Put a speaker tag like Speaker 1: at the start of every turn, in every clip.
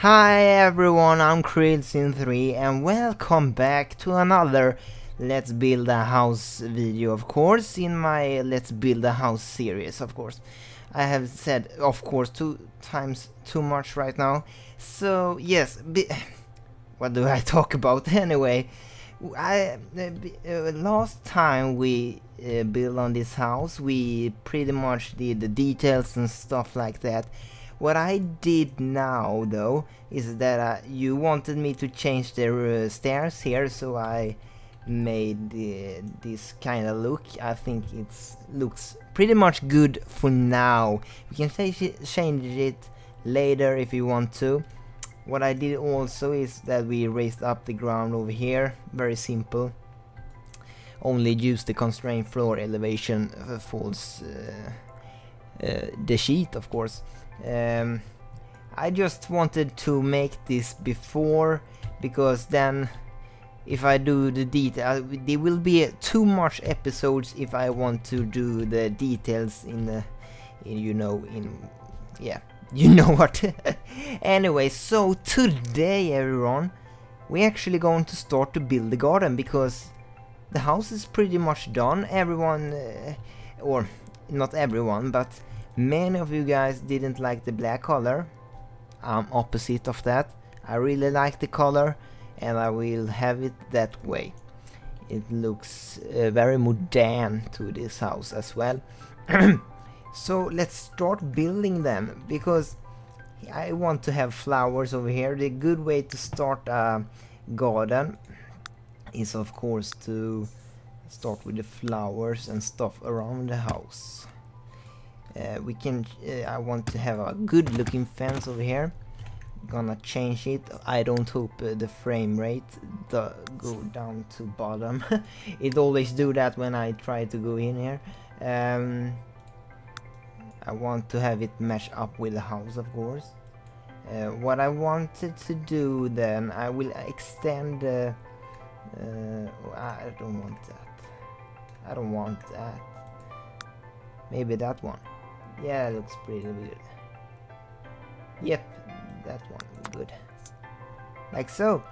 Speaker 1: Hi everyone, I'm Chrillsims3 and welcome back to another Let's Build a House video, of course, in my Let's Build a House series, of course. I have said, of course, two times too much right now. So, yes, what do I talk about anyway? I uh, uh, Last time we uh, built on this house, we pretty much did the details and stuff like that. What I did now, though, is that uh, you wanted me to change the uh, stairs here, so I made uh, this kind of look. I think it looks pretty much good for now. You can change it later if you want to. What I did also is that we raised up the ground over here, very simple. Only use the constraint floor elevation uh, falls uh, uh, the sheet, of course. Um, I just wanted to make this before because then if I do the detail there will be too much episodes if I want to do the details in the in, you know in yeah you know what. Anyway so today everyone we're actually going to start to build the garden because the house is pretty much done. Everyone uh, or not everyone but Many of you guys didn't like the black color. I'm opposite of that. I really like the color and I will have it that way. It looks uh, very modern to this house as well. so let's start building them because I want to have flowers over here. The good way to start a garden is of course to start with the flowers and stuff around the house. Uh, we can uh, I want to have a good looking fence over here. Gonna change it. I don't hope uh, the frame rate the go down to bottom. It always do that when I try to go in here. Um, I want to have it match up with the house of course. Uh, what I wanted to do then I will extend uh, I don't want that. I don't want that. Maybe that one yeah, looks pretty good. Yep, that one good. Like so.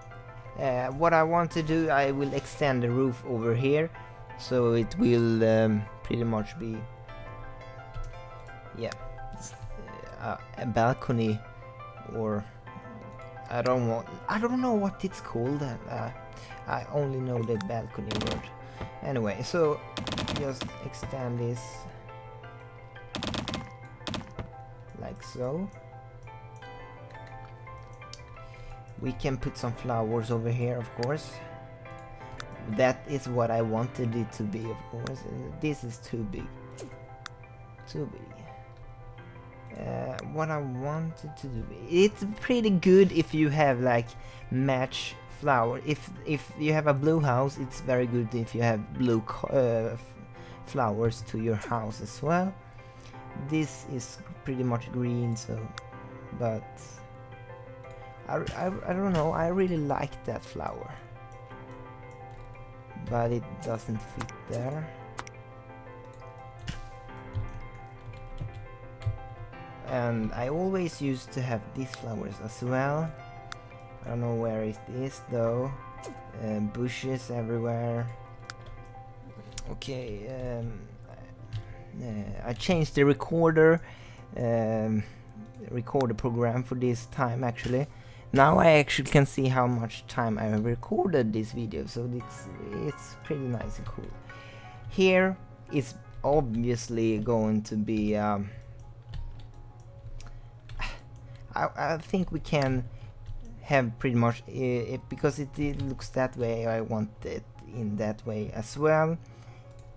Speaker 1: Uh, what I want to do, I will extend the roof over here, so it will um, pretty much be, yeah, uh, a balcony, or I don't want, I don't know what it's called. Uh, I only know the balcony word. Anyway, so just extend this like so. We can put some flowers over here, of course. That is what I wanted it to be, of course. This is too big. Too big. Uh, what I wanted to do. It's pretty good if you have like match flower. If if you have a blue house, it's very good if you have blue uh, flowers to your house as well this is pretty much green so but I, I, I don't know I really like that flower. But it doesn't fit there. And I always used to have these flowers as well. I don't know where it is though. Uh, bushes everywhere. Okay um, I changed the recorder um, recorder program for this time actually. Now I actually can see how much time I recorded this video so it's it's pretty nice and cool. Here is obviously going to be um, I, I think we can have pretty much uh, because it, it looks that way I want it in that way as well.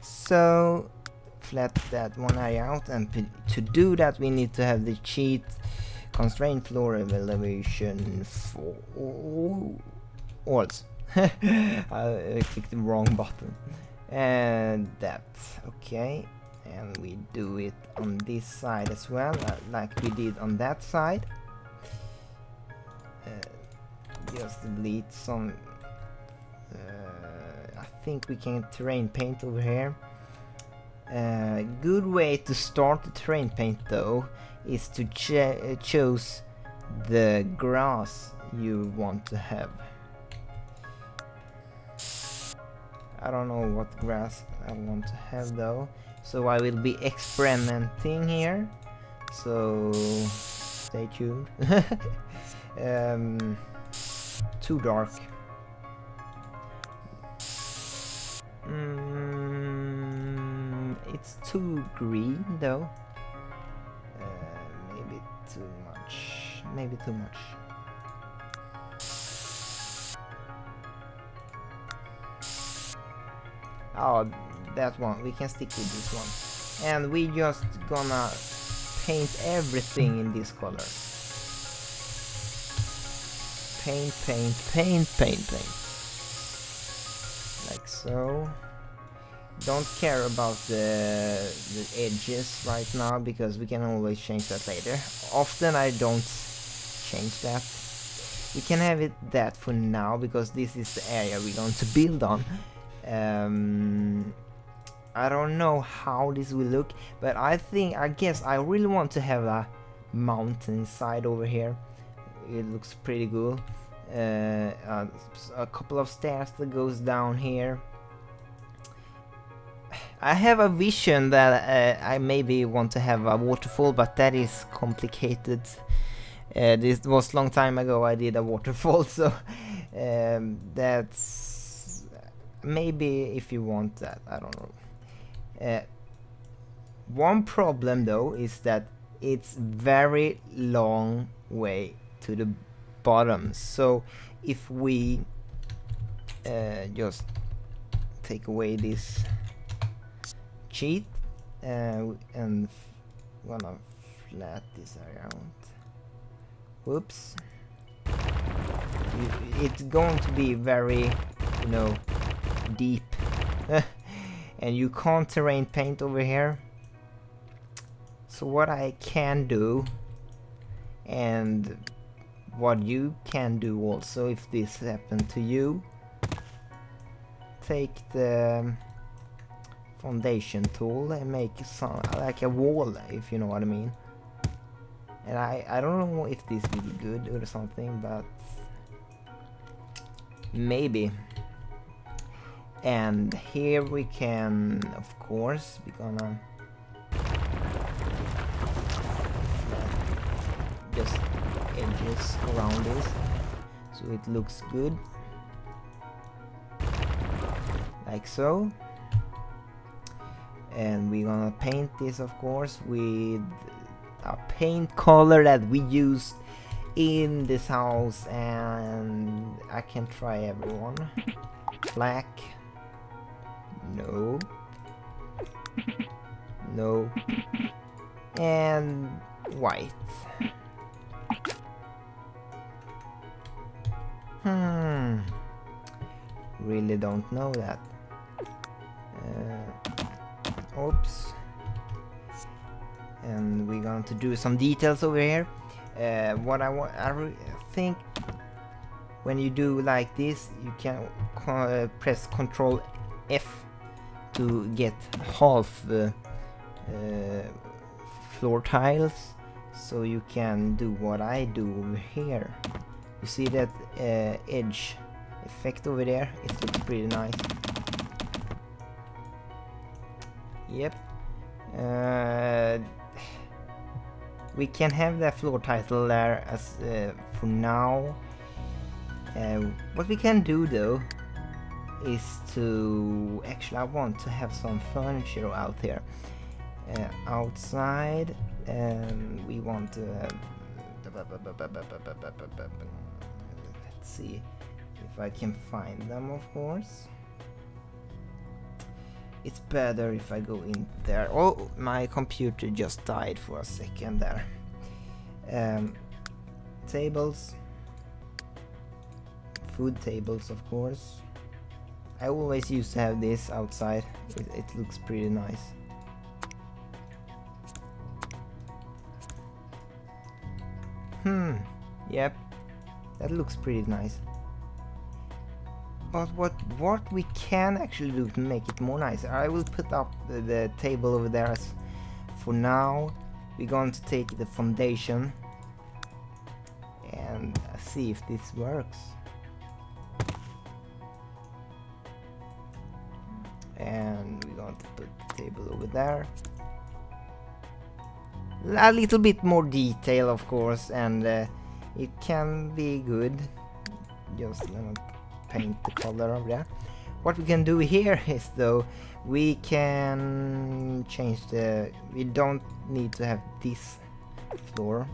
Speaker 1: So flat that one area out and to do that we need to have the cheat constraint floor elevation for alls I clicked the wrong button. And that okay. And we do it on this side as well uh, like we did on that side. Uh, just delete some uh, I think we can terrain paint over here a good way to start the terrain paint though is to ch choose the grass you want to have. I don't know what grass I want to have though. So I will be experimenting here. So stay tuned. um, too dark. It's too green though. Uh, maybe too much. Maybe too much. Oh, that one. We can stick with this one. And we just gonna paint everything in this color. Paint, paint, paint, paint, paint. Like so. Don't care about the, the edges right now because we can always change that later. Often I don't change that. We can have it that for now because this is the area we're going to build on. Um, I don't know how this will look, but I think, I guess I really want to have a mountain side over here. It looks pretty cool. Uh, a couple of stairs that goes down here. I have a vision that uh, I maybe want to have a waterfall, but that is complicated. Uh, this was long time ago I did a waterfall, so um, that's maybe if you want that, I don't know. Uh, one problem though is that it's very long way to the bottom. So if we uh, just take away this cheat uh, and wanna flat this around. Whoops. It's going to be very, you know, deep. and you can't terrain paint over here. So what I can do, and what you can do also if this happened to you, take the foundation tool and make some like a wall if you know what I mean. And I, I don't know if this will be good or something but maybe. And here we can of course we're gonna just edges around this so it looks good. Like so and we're gonna paint this of course with a paint color that we used in this house. And I can try everyone. Black. No. No. And white. Hmm. Really don't know that. Uh, oops. And we're going to do some details over here. Uh, what I want I think when you do like this you can uh, press control F to get half uh, floor tiles. So you can do what I do over here. You see that uh, edge effect over there? It looks pretty nice Yep. Uh, we can have the floor title there as uh, for now. Uh, what we can do though is to actually I want to have some furniture out here uh, outside and we want to let's see if I can find them of course it's better if I go in there. Oh, my computer just died for a second there. Um, tables. Food tables, of course. I always used to have this outside. It, it looks pretty nice. Hmm, yep. That looks pretty nice. But what what we can actually do to make it more nicer, I will put up the, the table over there as for now. We're going to take the foundation and see if this works. And we're going to put the table over there. A little bit more detail, of course, and uh, it can be good. Just gonna paint the color over there. What we can do here is though we can change the we don't need to have this floor.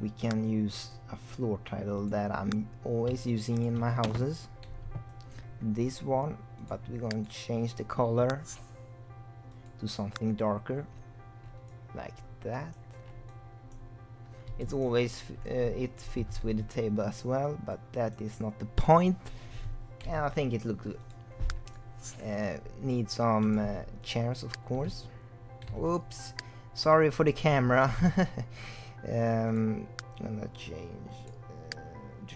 Speaker 1: We can use a floor title that I'm always using in my houses. This one but we're going to change the color to something darker like that it's always uh, it fits with the table as well but that is not the point and I think it looks uh, need some uh, chairs of course Oops, sorry for the camera. um, I'm gonna change. Uh,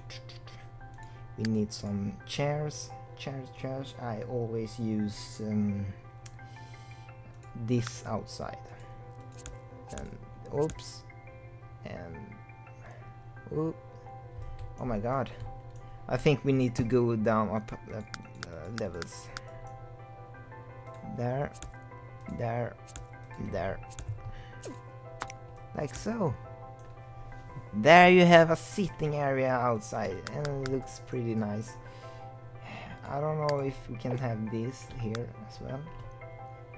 Speaker 1: we need some chairs, chairs, chairs. I always use um, this outside. And oops, and oop. Oh my god. I think we need to go down up uh, levels. There, there, there. Like so. There you have a sitting area outside and it looks pretty nice. I don't know if we can have this here as well.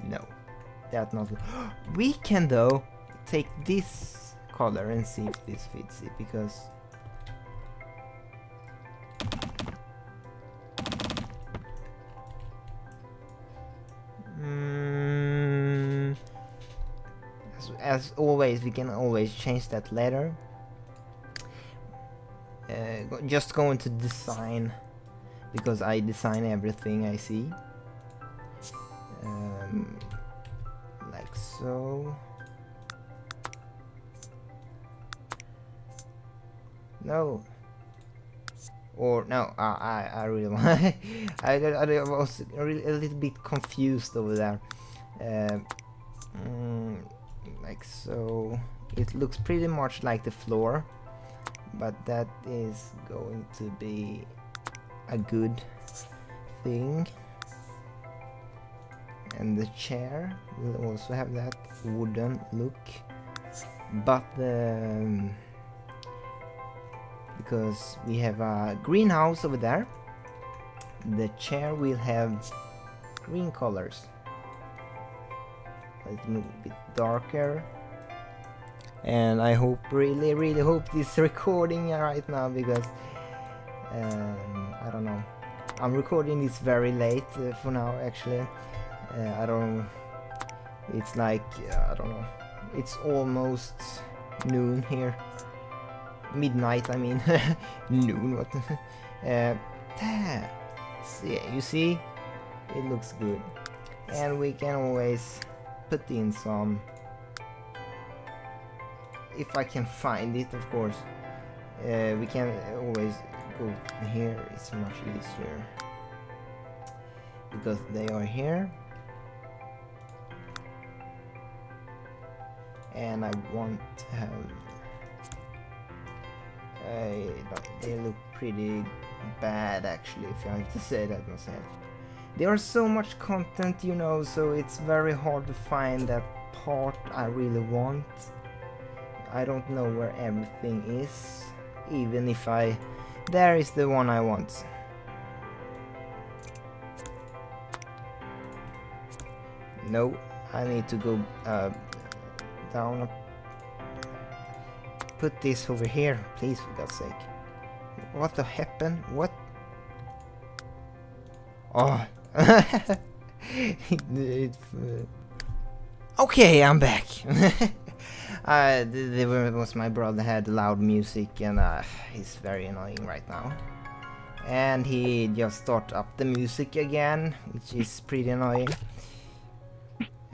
Speaker 1: No, that's not. we can though take this color and see if this fits it because Mm, as, always, we can always change that letter. Uh, just go into design because I design everything I see. Um, like so. No. Or no, I I, I really I, I was really a little bit confused over there. Uh, mm, like so, it looks pretty much like the floor, but that is going to be a good thing. And the chair will also have that wooden look, but the um, because we have a greenhouse over there. The chair will have green colors. A little bit darker. And I hope, really, really hope this recording right now because um, I don't know. I'm recording this very late uh, for now actually. Uh, I don't. It's like uh, I don't know. It's almost noon here midnight, I mean. Noon, what? uh. See, you see? It looks good. And we can always put in some... If I can find it, of course. Uh, we can always go here, it's much easier. Because they are here. And I want to have they look pretty bad actually if I have to say that myself. There are so much content you know so it's very hard to find that part I really want. I don't know where everything is even if I... There is the one I want. No, I need to go uh, down put this over here, please, for God's sake. What the happened? What? Oh. Okay, I'm back. uh, there was my brother had loud music and uh, he's very annoying right now. And he just start up the music again, which is pretty annoying.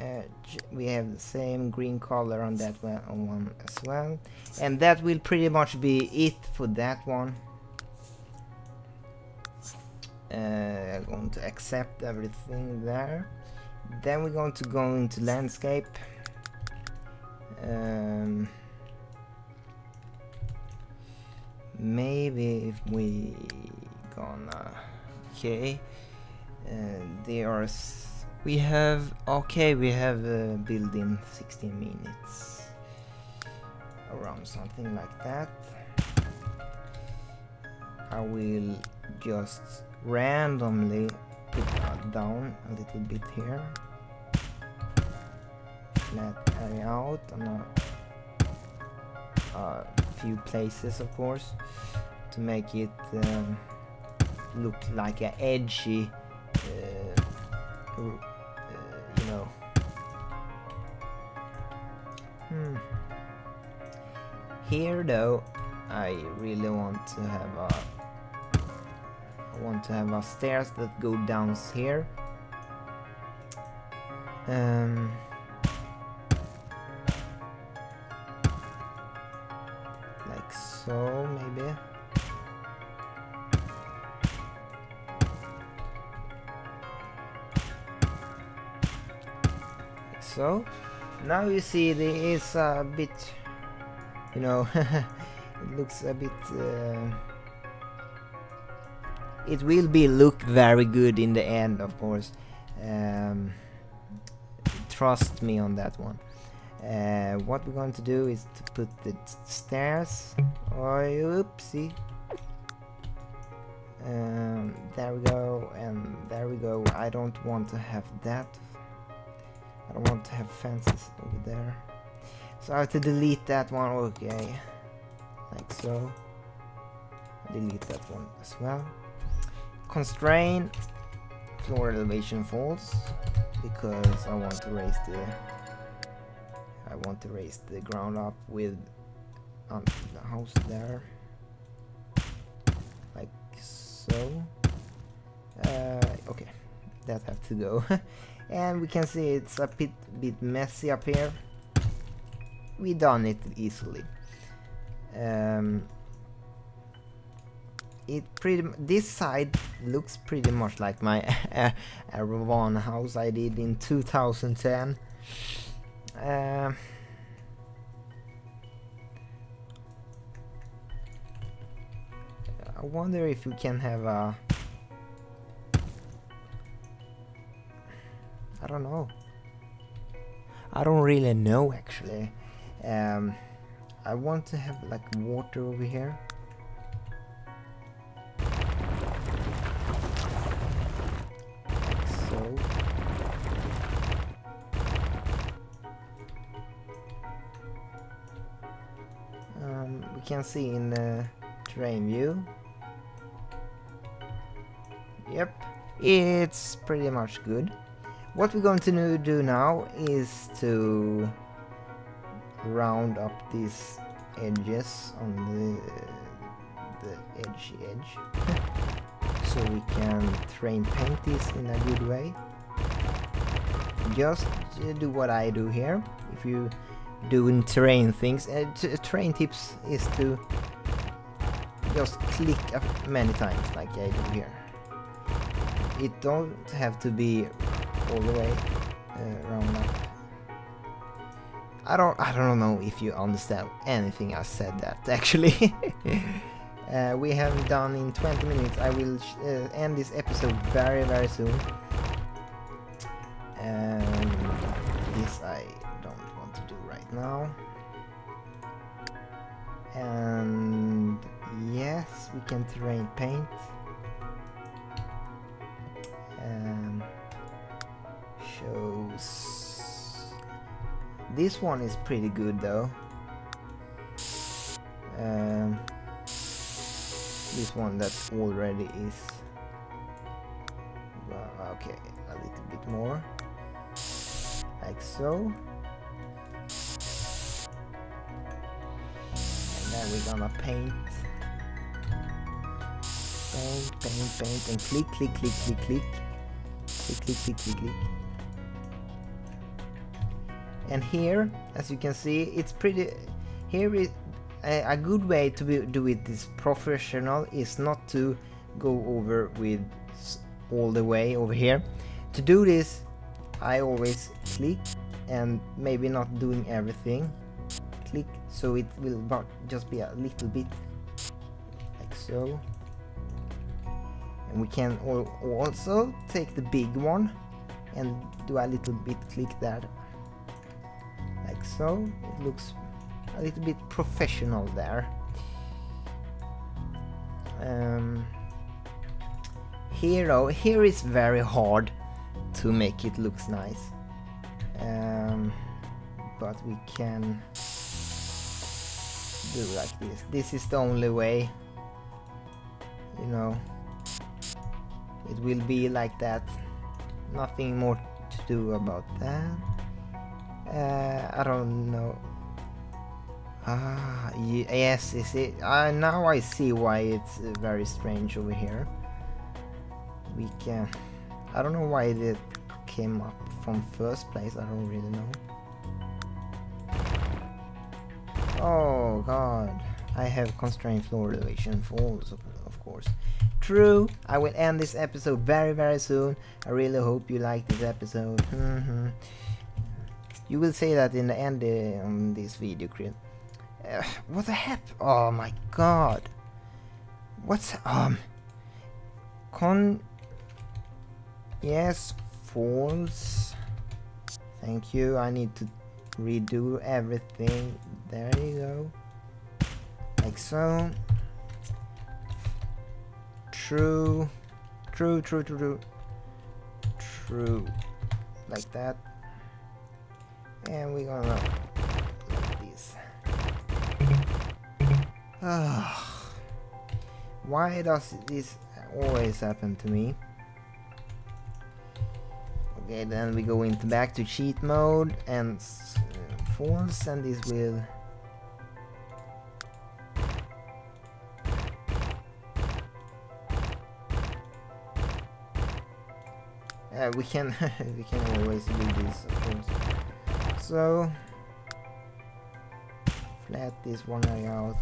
Speaker 1: Uh, we have the same green color on that one, on one as well. And that will pretty much be it for that one. Uh, I'm going to accept everything there. Then we're going to go into landscape. Um, maybe if we gonna okay. Uh, they are we have okay we have uh, built in 16 minutes. Around something like that. I will just randomly put that down a little bit here. Flat area out on a, a few places of course to make it um, look like an edgy uh, hmm. here though I really want to have a I want to have a stairs that go down here um, like so maybe so now you see there is a bit you know it looks a bit uh, it will be look very good in the end of course. Um, trust me on that one. Uh, what we're going to do is to put the stairs. Oh oopsie. Um, there we go and there we go. I don't want to have that I don't want to have fences over there. So I have to delete that one okay. Like so. Delete that one as well. Constrain floor elevation false because I want to raise the I want to raise the ground up with um, the house there. Like so. Uh, okay. That have to go and we can see it's a bit bit messy up here. We done it easily. Um, it pretty this side looks pretty much like my Aravan house I did in 2010 uh, I wonder if we can have a I don't know I don't really know actually um, I want to have like water over here so we can see in the terrain view. Yep, it's pretty much good. What we're going to do now is to round up these edges on the the edge edge so we can terrain paint this in a good way just do what I do here if you doing terrain things. Uh, terrain tips is to just click many times like I do here. It don't have to be all the way uh, around. I don't I don't know if you understand anything I said that actually. uh, we have done in 20 minutes. I will uh, end this episode very very soon. Um, this I don't want to do right now. And yes, we can terrain paint. This one is pretty good though. Um, this one that already is okay a little bit more. Like so. And then we're gonna paint. Paint paint paint and click click click click. Click click click click click and here as you can see it's pretty here is a, a good way to be, do it this professional is not to go over with all the way over here. To do this I always click and maybe not doing everything. Click so it will just be a little bit like so. And we can also take the big one and do a little bit click there so it looks a little bit professional there. Um, here is very hard to make it looks nice. Um, but we can do like this. This is the only way you know. It will be like that. Nothing more to do about that uh, I don't know. Ah yes is it uh, now I see why it's uh, very strange over here. We can I don't know why it came up from first place I don't really know. Oh god. I have constrained floor elevation falls of course. True, I will end this episode very very soon. I really hope you like this episode. You will say that in the end uh, on this video, Chrill. Uh, what the heck? Oh my god. What's um con Yes, false. Thank you. I need to redo everything. There you go. Like so. True. True, true, true, true. True. Like that. And we're gonna like this. Ah. Why does this always happen to me? Okay, then we go into back to cheat mode and uh, false and this will uh, we can we can always do this of course so flat this one out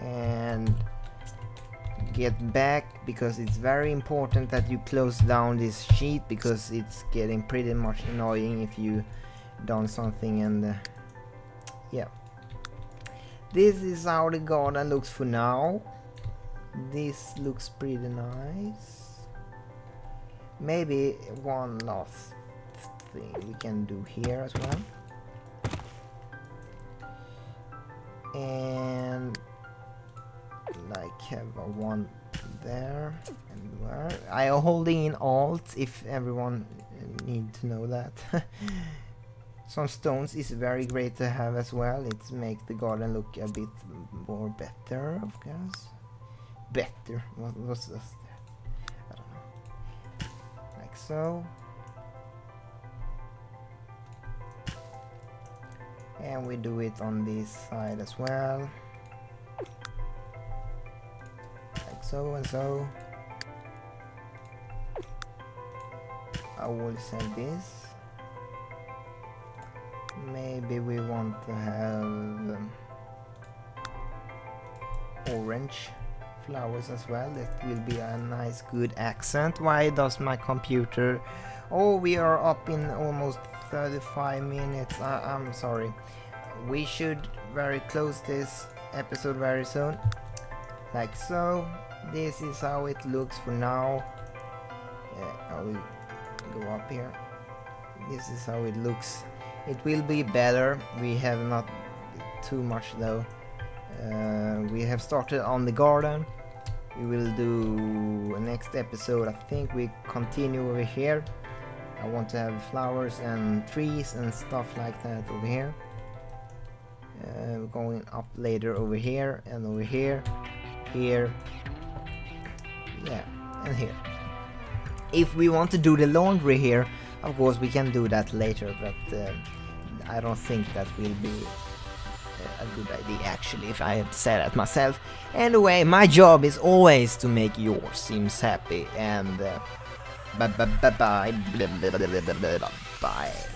Speaker 1: and get back because it's very important that you close down this sheet because it's getting pretty much annoying if you done something and uh, yeah. This is how the garden looks for now. This looks pretty nice. Maybe one last thing we can do here as well have a one there and where I am holding in alt if everyone uh, need to know that some stones is very great to have as well it makes the garden look a bit more better of course better what was I don't know. Like so. And we do it on this side as well. So and so. I will send this. Maybe we want to have um, orange flowers as well. That will be a nice good accent. Why does my computer oh we are up in almost 35 minutes. I I'm sorry. We should very close this episode very soon. Like so this is how it looks for now yeah, I will go up here this is how it looks it will be better we have not too much though uh, we have started on the garden. We will do next episode. I think we continue over here. I want to have flowers and trees and stuff like that over here. Uh, going up later over here and over here, here, yeah, and here. If we want to do the laundry here, of course we can do that later, but uh, I don't think that will be a good idea actually if I had said it myself. Anyway, my job is always to make yours sims happy and uh, bye bye bye bye bye bye bye.